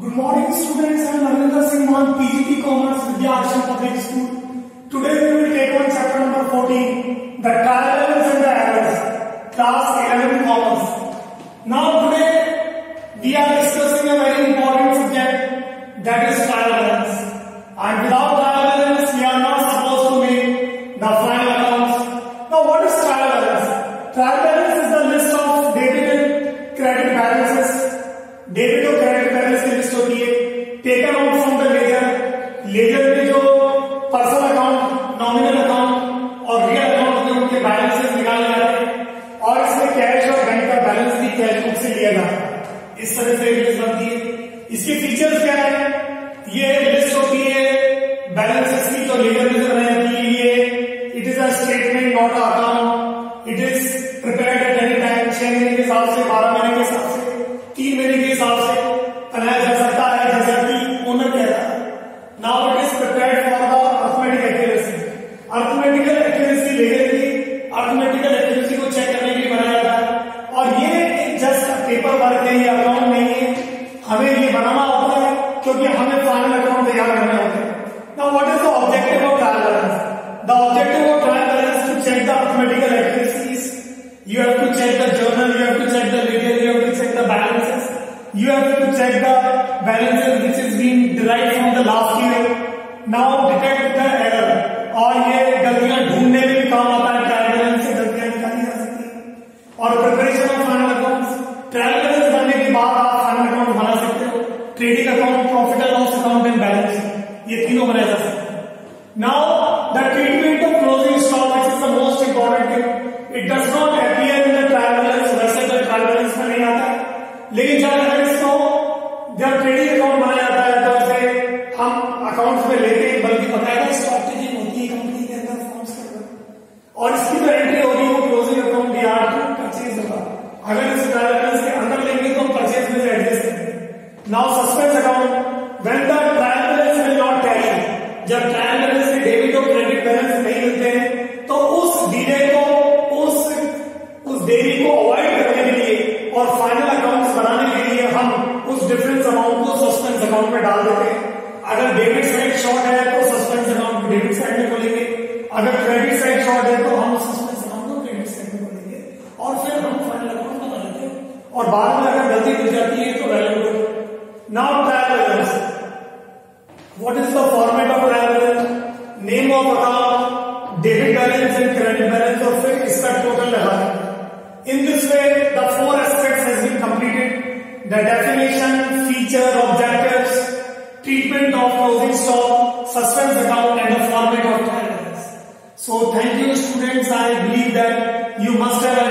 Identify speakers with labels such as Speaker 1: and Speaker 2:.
Speaker 1: Good morning students, I am Arvinder Singh Maan, PGP Commerce, Vidya Ashram Public School. Today we will take on chapter number 14, the trial balance and the errors, class 11 Commerce. Now today we are discussing a very important subject that is trial. And without trial we are not supposed to make the final accounts. Now what is trial balance taken out from the ledger ledger में जो personal account nominal account और real account हैं उनके balances निकाले जाते हैं और इसमें कैश और बैंक का बैलेंस भी कैश बुक से लिया जाता है। इस तरह से लिस्ट बनती है इसके फीचर्स क्या है? ये लिस्ट होती है बैलेंसेस की जो लेजर में बनाई जाती है it is a statement not account is prepared for the arithmetic accuracy arithmetical accuracy लेने की अर्थमेटिकल एक्यूरेसी को चेक करने के लिए बनाया है और ये जस्ट पेपर वर्क है ये अकाउंट नहीं है। हमें ये बनाना होता है क्योंकि हमें फाइनल अकाउंट तैयार करने होते हैं। Now what is the objective of trial balance the objective of trial balance to check the arithmetical accuracies You have to check the journal, you have to check the ledger, you have to check the balances. You have to check the balances which is being derived from the last year. Now detect the error. और ये गलतियाँ ढूँढने में भी काम आता है trial balance से गलतियाँ निकाली जा सकती है। और preparation of final account trial balance बनने के बाद आप फाइनल अकाउंट बना सकते हो। Trading account profit and loss account and balance ये तीनों बनाए जा सकते हैं। हम अकाउंट्स में लेते हैं, बल्कि बताएगा स्ट्रैटेजी होती है कंपनी के अंदर फॉर्म्स के अंदर। और इसकी जो एंट्री होगी वो closing account D R to purchase होगा। अगर इस बैलेंस के अंदर लेंगे तो हम परचेज में एडजस्ट करेंगे। Now suspense account when the trial balance will not जब ट्रायल बैलेंस डेबिट और क्रेडिट बैलेंस नहीं मिलते हैं तो उस डिले को, उस उस देरी को अवॉइड करने के लिए और फाइनल बनाने के लिए हम उस डिफरेंस अमाउंट को सस्पेंस अकाउंट में डाल देते हैं। अगर डेबिट साइड शॉर्ट है तो सस्पेंस अकाउंट डेबिट साइड में खोलेंगे। अगर क्रेडिट साइड शॉर्ट है तो हम सस्पेंस अकाउंट को क्रेडिट साइड में खोलेंगे। और फिर हम फाइनल अकाउंट बता देते और बाद में अगर गलती मिल जाती है तो value now travellers what is the format of traveller name of account debit balance and credit balance और फिर इसका टोटल लगा in this way the four aspect has been completed the definition feature objective treatment of closing stock, suspense account and the format of trial. So thank you students. I believe that you must have